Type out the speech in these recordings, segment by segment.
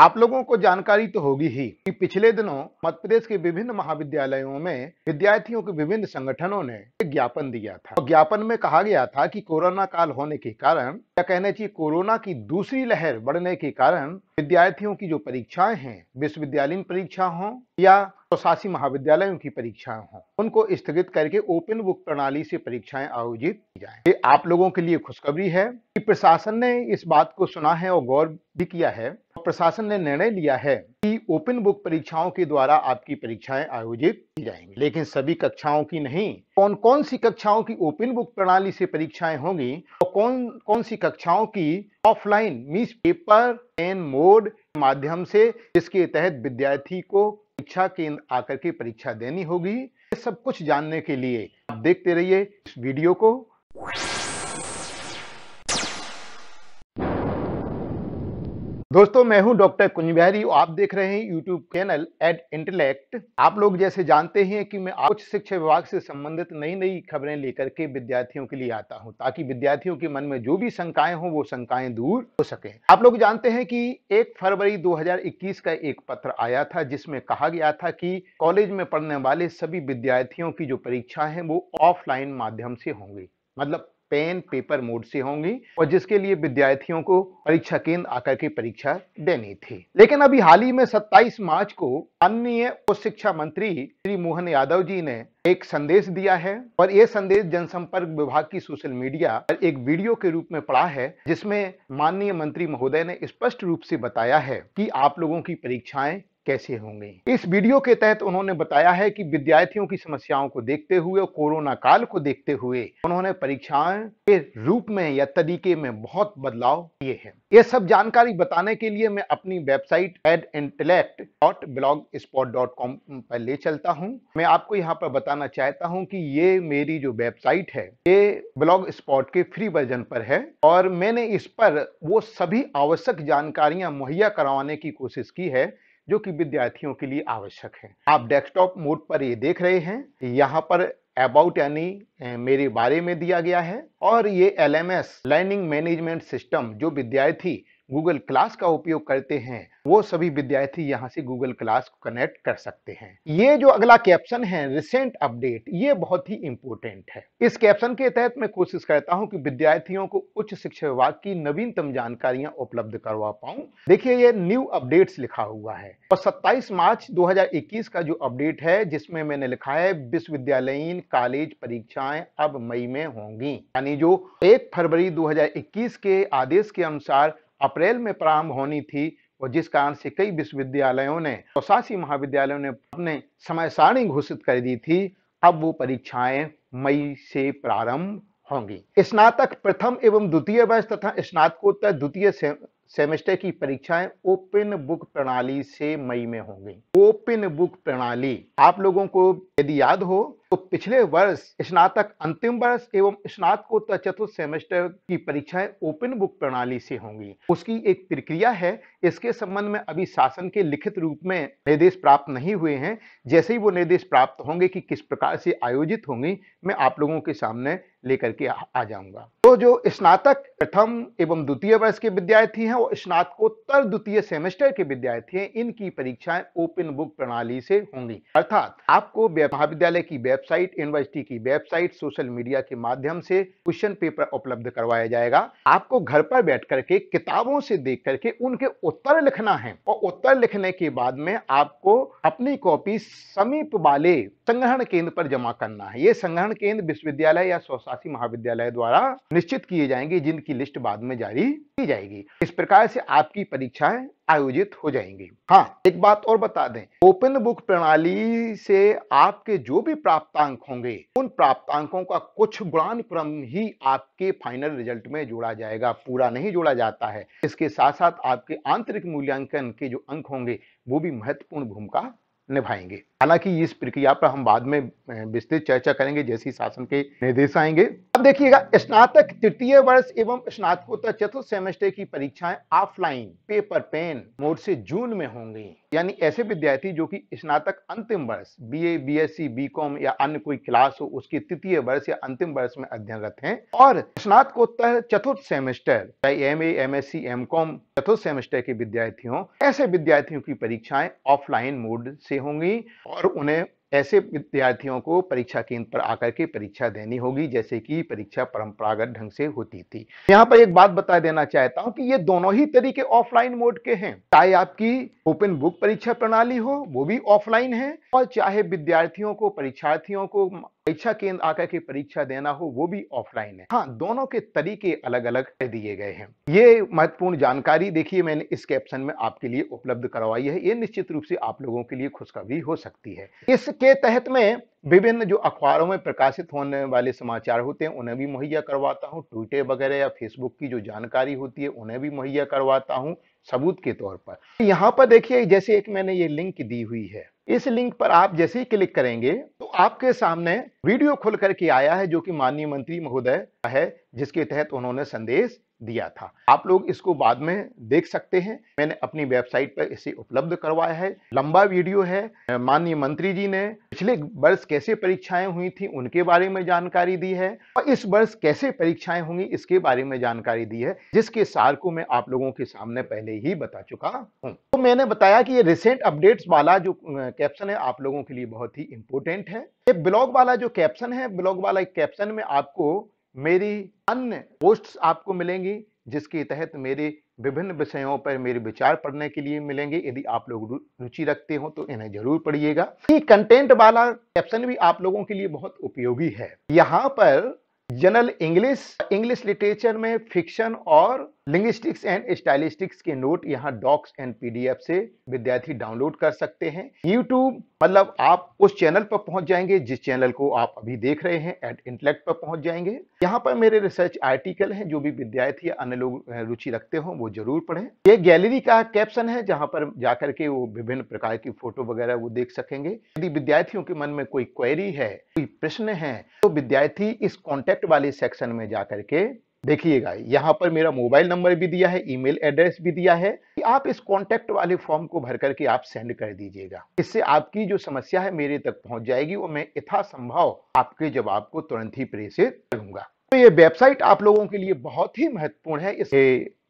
आप लोगों को जानकारी तो होगी ही कि पिछले दिनों मध्य प्रदेश के विभिन्न महाविद्यालयों में विद्यार्थियों के विभिन्न संगठनों ने एक ज्ञापन दिया था। और ज्ञापन में कहा गया था कि कोरोना काल होने के कारण, या कहने चाहिए कोरोना की दूसरी लहर बढ़ने के कारण, विद्यार्थियों की जो परीक्षाएँ हैं, विश्वविद्यालयीन परीक्षा हो, या स्वशासी महाविद्यालयों की परीक्षाएँ हों, उनको स्थगित करके ओपन बुक प्रणाली से परीक्षाएँ आयोजित की जाए। ये आप लोगों के लिए खुशखबरी है कि प्रशासन ने इस बात को सुना है और गौर भी किया है प्रशासन ने निर्णय लिया है कि ओपन बुक परीक्षाओं के द्वारा आपकी परीक्षाएँ आयोजित की जाएँगी। लेकिन सभी कक्षाओं की नहीं कौन कौन सी कक्षाओं की ओपन बुक प्रणाली से परीक्षाएँ होंगी और कौन कौन सी कक्षाओं की offline means paper, pen, mode माध्यम से जिसके तहत विद्यार्थी को परीक्षा केंद्र आकर के परीक्षा देनी होगी सब कुछ जानने के लिए आप देखते रहिए इस वीडियो को। दोस्तों, मैं हूँ डॉक्टर कुंज बिहारी आप देख रहे हैं यूट्यूब चैनल एट इंटेलेक्ट आप लोग जैसे जानते हैं कि मैं उच्च शिक्षा विभाग से संबंधित नई नई खबरें लेकर के विद्यार्थियों के लिए आता हूँ, ताकि विद्यार्थियों के मन में जो भी शंकाएँ हों, वो शंकाएँ दूर हो सके। आप लोग जानते हैं कि एक फरवरी 2021 का एक पत्र आया था, जिसमें कहा गया था कि कॉलेज में पढ़ने वाले सभी विद्यार्थियों की जो परीक्षा है, वो ऑफलाइन माध्यम से होंगी। मतलब पेन, पेपर मोड से होंगी और जिसके लिए विद्यार्थियों को परीक्षा केंद्र आकर के परीक्षा देनी थी। लेकिन अभी हाल ही में 27 मार्च को माननीय उच्च शिक्षा मंत्री श्री मोहन यादव जी ने एक संदेश दिया है और ये संदेश जनसंपर्क विभाग की सोशल मीडिया पर एक वीडियो के रूप में पड़ा है, जिसमें माननीय मंत्री महोदय ने स्पष्ट रूप से बताया है कि आप लोगों की परीक्षाएँ कैसे होंगे। इस वीडियो के तहत उन्होंने बताया है कि विद्यार्थियों की समस्याओं को देखते हुए और कोरोना काल को देखते हुए उन्होंने परीक्षाएँ के रूप में या तरीके में बहुत बदलाव किए हैं। ये सब जानकारी बताने के लिए मैं अपनी website ed dot blogspot dot com पर ले चलता हूँ। मैं आपको यहाँ पर बताना चाहता हूँ कि ये मेरी जो वेबसाइट है, ये ब्लॉग स्पॉट के फ्री वर्जन पर है और मैंने इस पर वो सभी आवश्यक जानकारियाँ मुहैया करवाने की कोशिश की है जो कि विद्यार्थियों के लिए आवश्यक है। आप डेस्कटॉप मोड पर ये देख रहे हैं। यहाँ पर अबाउट यानी मेरे बारे में दिया गया है और ये L M S learning management system जो विद्यार्थी गूगल क्लास का उपयोग करते हैं, वो सभी विद्यार्थी यहाँ से गूगल क्लास को कनेक्ट कर सकते हैं। ये जो अगला कैप्शन है रिसेंट अपडेट ये बहुत ही इंपॉर्टेंट है। इस कैप्शन के तहत मैं कोशिश करता हूँ कि विद्यार्थियों को उच्च शिक्षा विभाग की नवीनतम जानकारियाँ उपलब्ध करवा पाऊँ। देखिए, ये न्यू अपडेट्स लिखा हुआ है और 27 मार्च 2021 का जो अपडेट है, जिसमें मैंने लिखा है, विश्वविद्यालयीन कॉलेज परीक्षाएँ अब मई में होंगी। यानी जो एक फरवरी दो हज़ार इक्कीस के आदेश के अनुसार अप्रैल में प्रारंभ होनी थी और जिस कारण से कई विश्वविद्यालयों ने स्वशासी महाविद्यालयों ने अपने समय सारणी घोषित कर दी थी अब वो परीक्षाएँ मई से प्रारंभ होंगी। स्नातक प्रथम एवं द्वितीय वर्ष तथा स्नातकोत्तर द्वितीय से, सेमेस्टर की परीक्षाएँ ओपन बुक प्रणाली से मई में होंगी। ओपन बुक प्रणाली आप लोगों को यदि याद हो तो पिछले वर्ष स्नातक, अंतिम वर्ष एवं स्नातकोत्तर चतुर्थ सेमेस्टर की परीक्षाएँ ओपन बुक प्रणाली से होंगी। उसकी एक प्रक्रिया है, इसके संबंध में अभी शासन के लिखित रूप में निर्देश प्राप्त नहीं हुए हैं। जैसे ही वो निर्देश प्राप्त होंगे कि किस प्रकार से आयोजित होंगी, मैं आप लोगों के सामने लेकर के आ जाऊँगा। तो जो स्नातक, प्रथम एवं द्वितीय वर्ष के विद्यार्थी हैं और स्नातकोत्तर द्वितीय सेमेस्टर के विद्यार्थी हैं, इनकी परीक्षाएँ ओपन बुक प्रणाली से होंगी। अर्थात आपको महाविद्यालय की वेब वेबसाइट यूनिवर्सिटी की वेबसाइट सोशल मीडिया के माध्यम से क्वेश्चन पेपर उपलब्ध करवाया जाएगा। आपको घर पर बैठ करके किताबों से देख करके उनके उत्तर लिखना है और उत्तर लिखने के बाद में आपको अपनी कॉपी समीप वाले संग्रहण केंद्र पर जमा करना है। ये संग्रहण केंद्र विश्वविद्यालय या स्वशासी महाविद्यालय द्वारा निश्चित किए जाएँगे, जिनकी लिस्ट बाद में जारी की जाएगी। इस प्रकार से आपकी परीक्षाएँ आयोजित हो जाएँगी। हाँ। एक बात और बता दें ओपन बुक प्रणाली से आपके जो भी प्राप्तांक होंगे उन प्राप्तांकों का कुछ गुणानुक्रम ही आपके फाइनल रिज़ल्ट में जोड़ा जाएगा पूरा नहीं जोड़ा जाता है। इसके साथ साथ आपके आंतरिक मूल्यांकन के जो अंक होंगे वो भी महत्वपूर्ण भूमिका निभाएँगे। हालाँकि इस प्रक्रिया पर हम बाद में विस्तृत चर्चा करेंगे जैसी शासन के निर्देश आएँगे। अब देखिएगा, स्नातक तृतीय वर्ष एवं स्नातकोत्तर चतुर्थ सेमेस्टर की परीक्षाएँ ऑफलाइन, पेपर, पेन मोड से जून में होंगी। यानी ऐसे विद्यार्थी जो कि स्नातक अंतिम वर्ष बीए बीएससी बीकॉम या अन्य कोई क्लास हो, उसके तृतीय वर्ष या अंतिम वर्ष में अध्ययनरत हैं और स्नातकोत्तर चतुर्थ सेमेस्टर, चाहे M M S C M com चतुर्थ सेमेस्टर के विद्यार्थियों ऐसे विद्यार्थियों की परीक्षाएँ ऑफलाइन मोड से होंगी और उन्हें ऐसे विद्यार्थियों को परीक्षा केंद्र पर आकर के परीक्षा देनी होगी, जैसे कि परीक्षा परंपरागत ढंग से होती थी। यहाँ पर एक बात बता देना चाहता हूँ कि ये दोनों ही तरीके ऑफलाइन मोड के हैं। चाहे आपकी ओपन बुक परीक्षा प्रणाली हो, वो भी ऑफलाइन है, और चाहे विद्यार्थियों को, परीक्षार्थियों को परीक्षा केंद्र आकर के परीक्षा देना हो, वो भी ऑफलाइन है। हाँ दोनों के तरीके अलग अलग दिए गए हैं। ये महत्वपूर्ण जानकारी देखिए, मैंने इस कैप्शन में आपके लिए उपलब्ध करवाई है। ये निश्चित रूप से आप लोगों के लिए खुशखबरी हो सकती है। इसके तहत में विभिन्न जो अखबारों में प्रकाशित होने वाले समाचार होते हैं, उन्हें भी मुहैया करवाता हूँ। ट्विटर वगैरह या फेसबुक की जो जानकारी होती है, उन्हें भी मुहैया करवाता हूँ। सबूत के तौर पर। यहाँ पर देखिए, जैसे एक मैंने ये लिंक दी हुई है, इस लिंक पर आप जैसे ही क्लिक करेंगे तो आपके सामने वीडियो खुल करके आया है जो कि माननीय मंत्री महोदय है, जिसके तहत उन्होंने संदेश दिया था। आप लोग इसको बाद में देख सकते हैं। मैंने अपनी वेबसाइट पर इसे उपलब्ध करवाया है। लंबा वीडियो है। माननीय मंत्री जी ने पिछले वर्ष कैसे परीक्षाएँ हुई थी, उनके बारे में जानकारी दी है और इस वर्ष कैसे परीक्षाएँ होंगी, इसके बारे में जानकारी दी है, जिसके सार को मैं आप लोगों के सामने पहले ही बता चुका हूँ। तो मैंने बताया कि ये रिसेंट अपडेट्स वाला जो कैप्शन है, आप लोगों के लिए बहुत ही इंपॉर्टेंट है। ये ब्लॉग वाला जो कैप्शन है ब्लॉग वाला कैप्शन में आपको मेरी अन्य पोस्ट्स आपको मिलेंगी, जिसके तहत मेरे विभिन्न विषयों पर मेरे विचार पढ़ने के लिए मिलेंगे। यदि आप लोग रुचि रखते हो तो इन्हें ज़रूर पढ़िएगा। ये कंटेंट वाला कैप्शन भी आप लोगों के लिए बहुत उपयोगी है। यहाँ पर जनरल इंग्लिश इंग्लिश लिटरेचर में फिक्शन और लिंग्विस्टिक्स एंड स्टाइलिस्टिक्स के नोट यहाँ डॉक्स एंड पीडीएफ से विद्यार्थी डाउनलोड कर सकते हैं। यूट्यूब मतलब आप उस चैनल पर पहुँच जाएँगे, जिस चैनल को आप अभी देख रहे हैं एट इंटेलेक्ट पर पहुँच जाएँगे। यहाँ पर मेरे रिसर्च आर्टिकल हैं, जो भी विद्यार्थी या अन्य लोग रुचि रखते हो, वो ज़रूर पढ़ें। ये गैलरी का कैप्शन है, जहाँ पर जाकर के वो विभिन्न प्रकार की फ़ोटो वगैरह वो देख सकेंगे। यदि विद्यार्थियों के मन में कोई क्वेरी है, कोई प्रश्न है तो विद्यार्थी इस कॉन्टेक्ट वाले सेक्शन में जाकर के देखिएगा, यहाँ पर मेरा मोबाइल नंबर भी दिया है, ईमेल एड्रेस भी दिया है, कि आप इस कॉन्टेक्ट वाले फॉर्म को भर करके आप सेंड कर दीजिएगा। इससे आपकी जो समस्या है मेरे तक पहुँच जाएगी और मैं यथा संभव आपके जवाब को तुरंत ही प्रेषित करूँगा। तो ये वेबसाइट आप लोगों के लिए बहुत ही महत्वपूर्ण है इस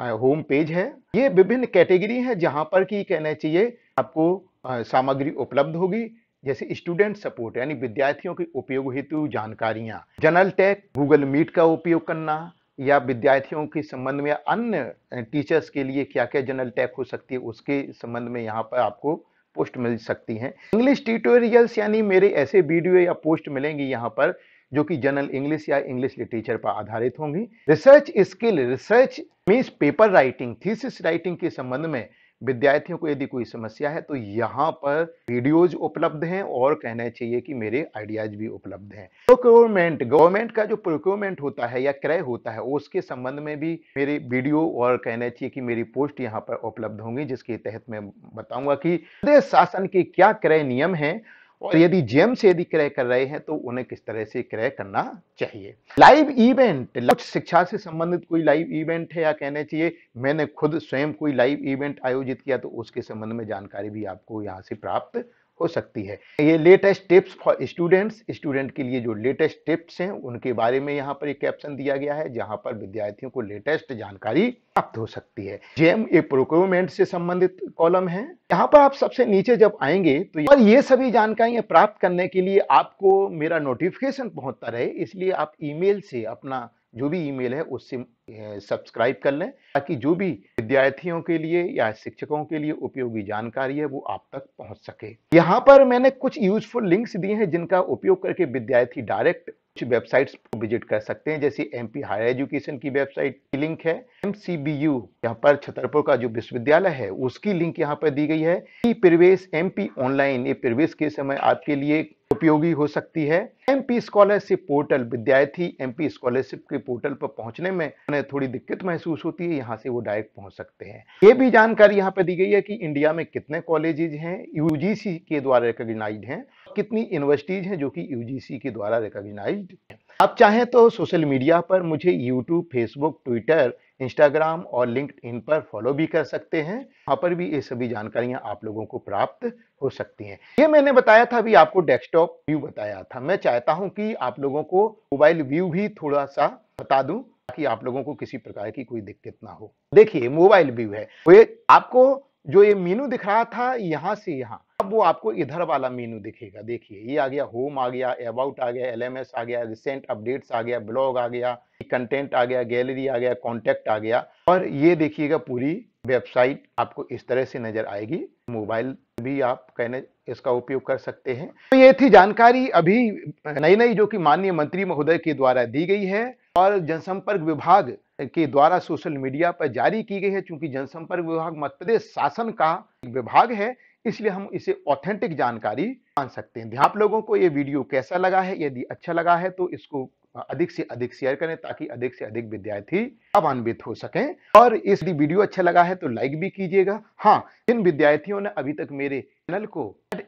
होम पेज है। ये विभिन्न कैटेगरी है, जहाँ पर की कहना चाहिए, आपको सामग्री उपलब्ध होगी, जैसे स्टूडेंट सपोर्ट, यानी विद्यार्थियों के उपयोग हेतु जानकारियाँ, जनरल टेक गूगल मीट का उपयोग करना या विद्यार्थियों के संबंध में अन्य टीचर्स के लिए क्या क्या जनरल टैप हो सकती है, उसके संबंध में यहाँ पर आपको पोस्ट मिल सकती हैं। इंग्लिश ट्यूटोरियल्स यानी मेरे ऐसे वीडियो या पोस्ट मिलेंगी यहाँ पर, जो कि जनरल इंग्लिश या इंग्लिश लिटरेचर पर आधारित होंगी। Research skill research means paper writing thesis writing के संबंध में विद्यार्थियों को यदि कोई समस्या है तो यहाँ पर वीडियोज़ उपलब्ध हैं और कहना चाहिए कि मेरे आइडियाज़ भी उपलब्ध हैं। प्रोक्योरमेंट, गवर्नमेंट का जो प्रोक्योरमेंट होता है या क्रय होता है, उसके संबंध में भी मेरे वीडियो और कहना चाहिए कि मेरी पोस्ट यहाँ पर उपलब्ध होंगी, जिसके तहत मैं बताऊँगा कि प्रदेश शासन के क्या क्रय नियम है और यदि जेम से यदि क्रय कर रहे हैं तो उन्हें किस तरह से क्रय करना चाहिए? लाइव इवेंट लक्ष्य शिक्षा से संबंधित कोई लाइव इवेंट है या कहने चाहिए मैंने खुद स्वयं कोई लाइव इवेंट आयोजित किया तो उसके संबंध में जानकारी भी आपको यहाँ से प्राप्त हो सकती है। ये latest tips for students student के लिए जो लेटेस्ट टिप्स हैं, उनके बारे में यहाँ पर एक कैप्शन दिया गया है, जहाँ पर विद्यार्थियों को लेटेस्ट जानकारी प्राप्त हो सकती है। जेम ए प्रोक्योरमेंट से संबंधित कॉलम है। यहाँ पर आप सबसे नीचे जब आएँगे तो और ये सभी जानकारियाँ प्राप्त करने के लिए आपको मेरा नोटिफिकेशन पहुँचता रहे, इसलिए आप ईमेल से अपना जो भी ईमेल है, उससे सब्सक्राइब कर लें, ताकि जो भी विद्यार्थियों के लिए या शिक्षकों के लिए उपयोगी जानकारी है, वो आप तक पहुँच सके। यहाँ पर मैंने कुछ यूजफुल लिंक्स दिए हैं, जिनका उपयोग करके विद्यार्थी डायरेक्ट कुछ वेबसाइट्स को विज़िट कर सकते हैं। जैसे एमपी हायर एजुकेशन की वेबसाइट की लिंक है एम सी बी यू यहाँ पर छतरपुर का जो विश्वविद्यालय है, उसकी लिंक यहाँ पर दी गई है। प्रवेश एमपी ऑनलाइन ये प्रवेश के समय आपके लिए उपयोगी हो सकती है। एमपी स्कॉलरशिप पोर्टल विद्यार्थी एमपी स्कॉलरशिप के पोर्टल पर पहुँचने में उन्हें थोड़ी दिक्कत महसूस होती है, यहाँ से वो डायरेक्ट पहुँच सकते हैं। ये भी जानकारी यहाँ पर दी गई है कि इंडिया में कितने कॉलेजेज हैं यूजीसी के द्वारा रिकॉग्नाइज हैं, कितनी यूनिवर्सिटीज हैं जो कि यूजीसी के द्वारा रिकॉग्नाइज हैं। आप चाहें तो सोशल मीडिया पर मुझे यूट्यूब फेसबुक ट्विटर इंस्टाग्राम और लिंक इन पर फॉलो भी कर सकते हैं। वहाँ पर भी ये सभी जानकारियाँ आप लोगों को प्राप्त हो सकती हैं। ये मैंने बताया था, अभी आपको डेस्कटॉप व्यू बताया था। मैं चाहता हूँ कि आप लोगों को मोबाइल व्यू भी थोड़ा सा बता दूँ, ताकि आप लोगों को किसी प्रकार की कोई दिक्कत ना हो। देखिए मोबाइल व्यू है। ये आपको जो ये मीनू दिख रहा था, यहाँ से यहाँ अब वो आपको इधर वाला मेनू दिखेगा। देखिए, ये आ गया होम आ गया अबाउट आ गया एलएमएस आ गया रिसेंट अपडेट्स आ गया ब्लॉग आ गया कंटेंट आ गया गैलरी आ गया कॉन्टेक्ट आ गया। और ये देखिएगा पूरी वेबसाइट आपको इस तरह से नज़र आएगी। मोबाइल भी आप कहने, इसका उपयोग कर सकते हैं। तो ये थी जानकारी अभी नई नई जो कि माननीय मंत्री महोदय के द्वारा दी गई है और जनसंपर्क विभाग के द्वारा सोशल मीडिया पर जारी की गई है क्योंकि जनसंपर्क विभाग मध्य प्रदेश शासन का विभाग है। इसलिए हम इसे ऑथेंटिक जानकारी मान सकते हैं। आप लोगों को ये वीडियो कैसा लगा है, यदि अच्छा लगा है तो इसको अधिक से अधिक शेयर करें ताकि अधिक से अधिक विद्यार्थी लाभान्वित हो सकें। और इस वीडियो अच्छा लगा है तो लाइक भी कीजिएगा। हाँ जिन विद्यार्थियों ने अभी तक मेरे चैनल को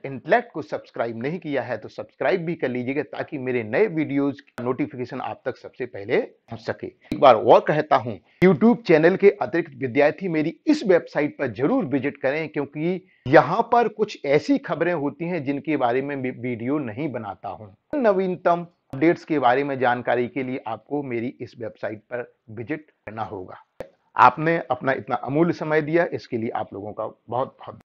इंटेलेक्ट को सब्सक्राइब नहीं किया है तो सब्सक्राइब भी कर लीजिएगा ताकि मेरे नए वीडियोज़ का नोटिफिकेशन आप तक सबसे पहले पहुँच सके। एक बार और कहता हूँ यूट्यूब चैनल के अतिरिक्त विद्यार्थी मेरी इस वेबसाइट पर ज़रूर विज़िट करें क्योंकि यहाँ पर कुछ ऐसी खबरें होती हैं जिनके बारे में वीडियो नहीं बनाता हूँ। नवीनतम अपडेट्स के बारे में जानकारी के लिए आपको मेरी इस वेबसाइट पर विज़िट करना होगा। आपने अपना इतना अमूल्य समय दिया, इसके लिए आप लोगों का बहुत बहुत